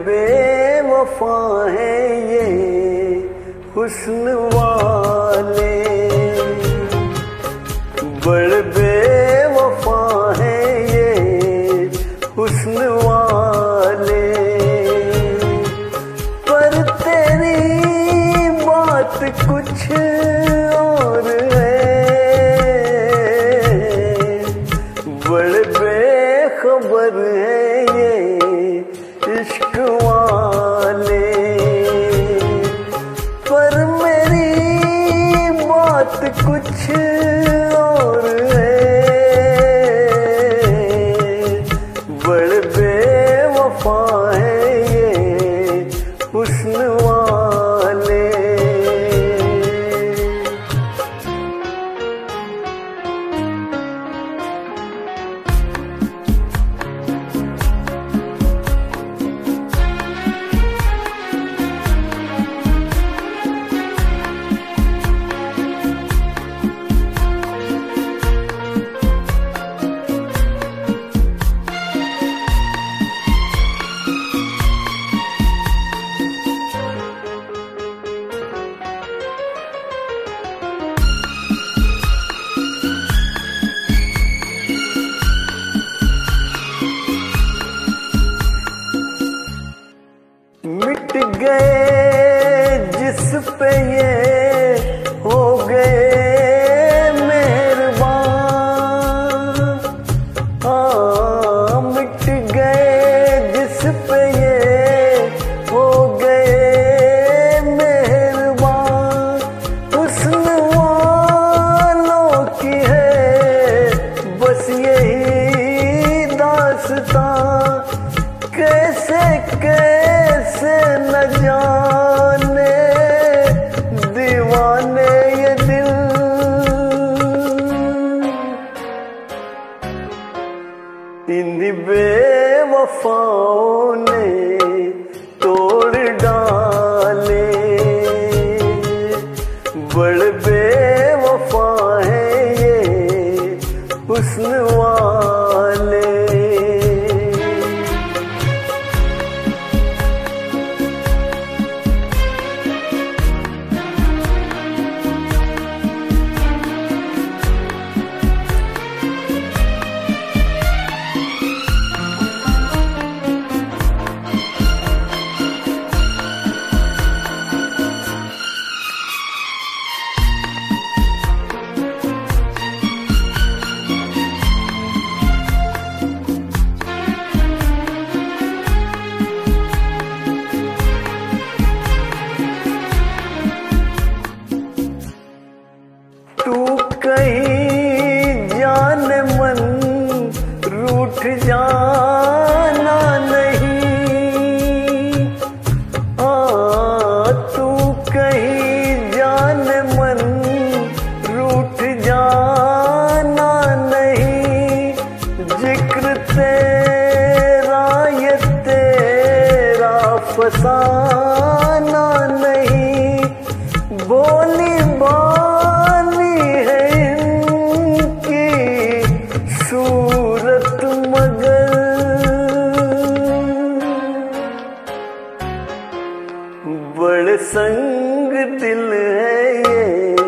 बेवफा है ये हुस्न वाले। बड़े बेवफा है ये हुस्न वाले। पर तेरी बात कुछ और है। बड़े बेखबर है कुछ गए जिस पे ये जाने दीवाने ये दिल इन बेवफाओं रूठ जाना संग दिल है ये,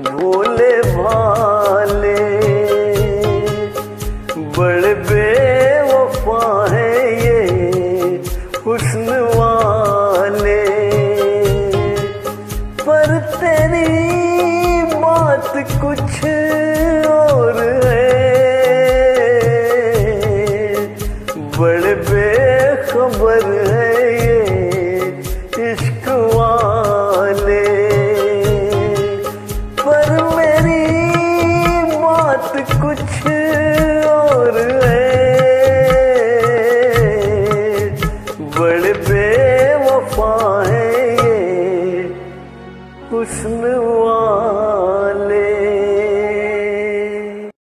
भोले भाले। बड़े बेवफा है ये, हुस्न वाले। पर तेरी बात कुछ हुआ